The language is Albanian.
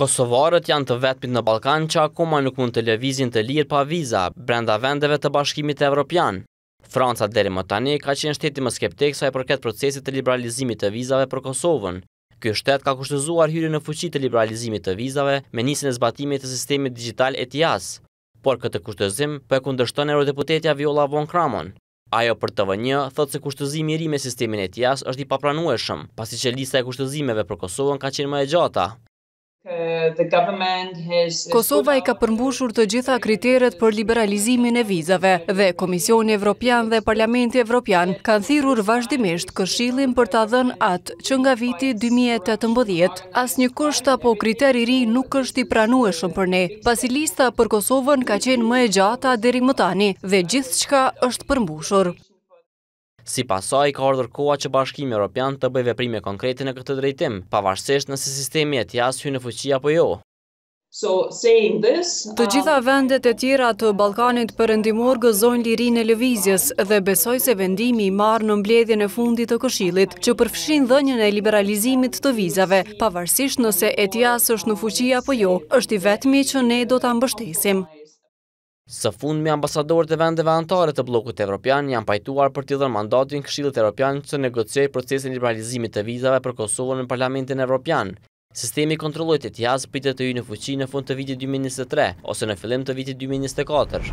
Kosovarët janë të vetmit në Ballkan që akoma nuk mund të lëvizin të lirë pa viza brenda vendeve të Bashkimit Evropian. Franca deri më tani ka qenë shteti më skeptik sa i përket procesit të liberalizimit të vizave për Kosovën. Ky shtet ka kushtëzuar hyrjen në fuqi të liberalizimit të vizave me nisjen e zbatimit të sistemit digjital ETIAS. Por këtë kushtëzim po e kundërshton eurodeputetja Viola von Cramon. Ajo për TV një thotë se kushtëzimi i ri me sistemin ETIAS është i papranueshëm, pasi që lista e kushtëzimeve për Kosovën ka qenë më e gjata. Kosova i ka përmbushur të gjitha kriteret për liberalizimin e vizave dhe Komisioni Evropian dhe Parlamenti Evropian kanë thirrur vazhdimisht Këshillin për ta dhënë atë që nga viti dy mijë e tetëmbëdhjetë. Asnjë kusht apo kriter i ri nuk është i pranueshëm për ne, pasi lista për Kosovën ka qenë më e gjata deri më tani dhe gjithçka është përmbushur. Sipas saj, ka ardhur koha që Bashkimi Evropian të bëjë veprime konkrete në këtë drejtim, pavarësisht nëse sistemi ETIAS hyn në fuqi apo jo. Të gjitha vendet e tjera të Ballkanit Perëndimor gëzojnë lirinë e lëvizjes dhe besoj se vendimi i marrë në mbledhjen e fundit të Këshillit, që përfshin dhënien e liberalizimit të vizave, pavarësisht nëse ETIAS është në fuqi apo jo, është i vetmi që ne do ta mbështesim. Së fundmi ambasadorët e vendeve anëtare të bllokut evropian janë pajtuar për t'i dhënë mandatin Këshillit Evropian që të negociojë procesin e liberalizimit të vizave për Kosovën në Parlamentin Evropian, Sistemi i kontrollit ETIAS pritet të hyjë në fuqi në fund të vitit dy mijë e njëzet e tre ose në fillim të vitit dy mijë e njëzet e katër.